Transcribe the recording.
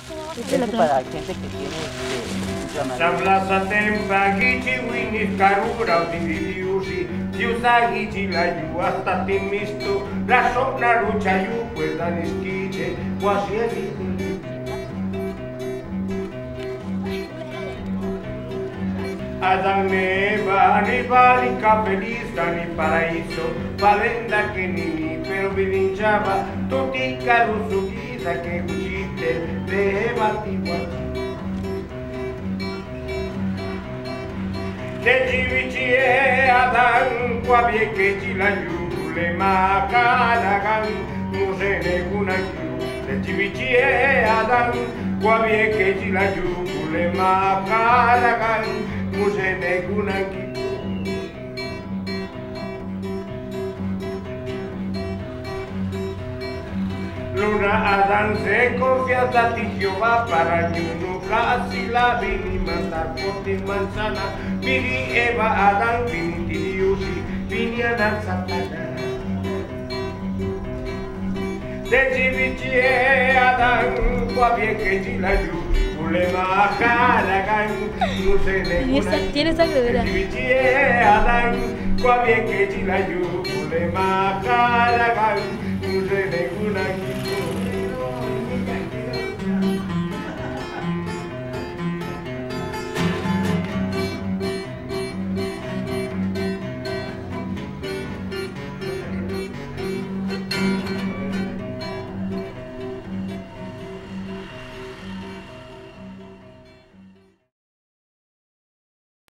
Eso para gente que tiene este, karura hasta timisto pues Adán neva, ni balica feliz, ni paraíso, valenda che ni però vinciava, tutti caruso chisa che uscite, levati guarda. Che ci vici e Adán, qua vie che ci la giule, ma caragan, musene una giù, che ci vici e Adán, qua vie che ci la giule, ma caragan, musene kuna Luna Adán se confianza ti Jehová para ñuno casi la vini mandar por ti manzana. Vini Eva Adán vini ti Diusi vini Adán Satanás. De Givici e Adán qua bien che ci la giù Ulema Haragan Musene Tiene sangre, ¿verdad? Divicie Adán Qua che ci la giù Ulema Haragan Musene Gunakitu